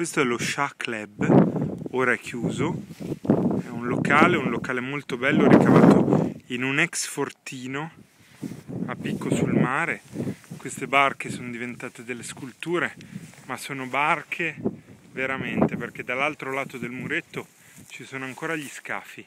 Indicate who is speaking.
Speaker 1: Questo è lo Shah Club, ora è chiuso. È un locale, un locale molto bello ricavato in un ex fortino a picco sul mare. Queste barche sono diventate delle sculture, ma sono barche veramente perché dall'altro lato del muretto ci sono ancora gli scafi.